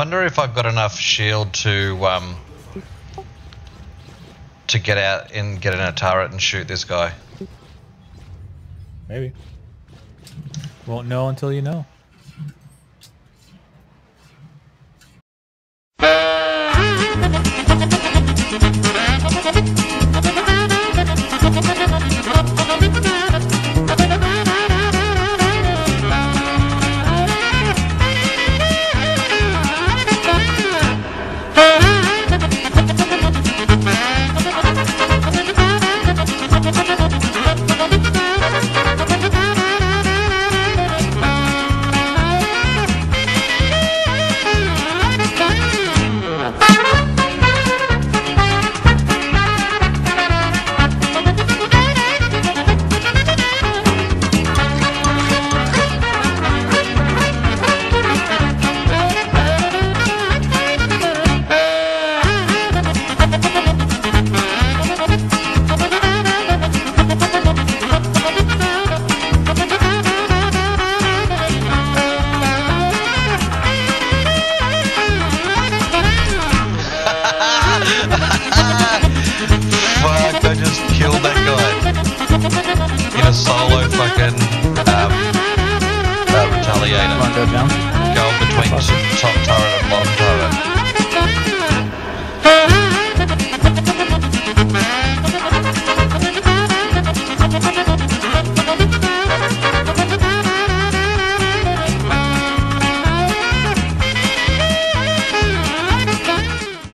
I wonder if I've got enough shield to um to get out and get in a turret and shoot this guy. Maybe. Won't know until you know. Fuck, I just killed that guy. In a solo fucking, um, uh, retaliator. Come on, go down. Go between top turret and bottom turret. Thank